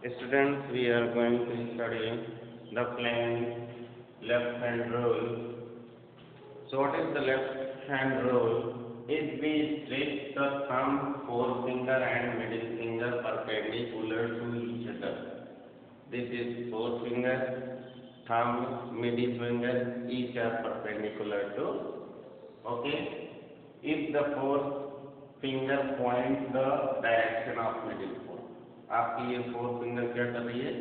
Students, we are going to study the plane left hand rule. So what is the left hand rule? If we stretch the thumb, forefinger and middle finger perpendicular to each other. This is forefinger, thumb, middle finger, each are perpendicular to. Okay. If the forefinger points the direction of middle point. आपकी ये four finger क्या कर रही है?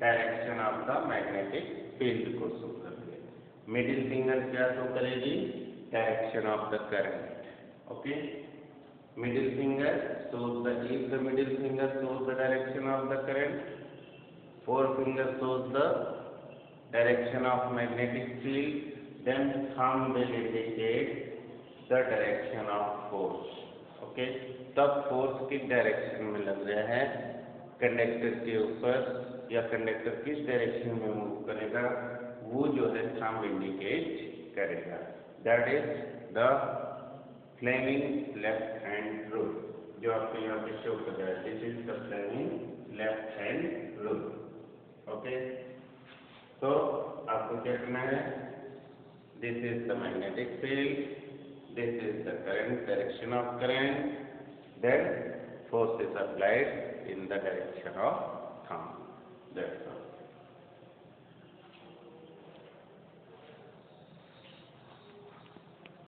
Direction of the magnetic field को show कर रही है। मिडिल फिंगर क्या शो करेगी? Direction of the current okay middle finger show the if the middle finger show the direction of the current four finger show the direction of magnetic field then thumb will indicate the direction of force okay? तब force किस direction में लग रहा है? Conductor के ऊपर या conductor किस डायरेक्शन में मूव करेगा? वो जो है थंब इंडिकेट करेगा। That is the Fleming left hand rule जो आपको यहाँ पे शो कर रहा है। This is the Fleming left hand rule okay? तो आपको क्या करना है? This is the magnetic field this is the current direction of current. Then force is applied in the direction of thumb that's all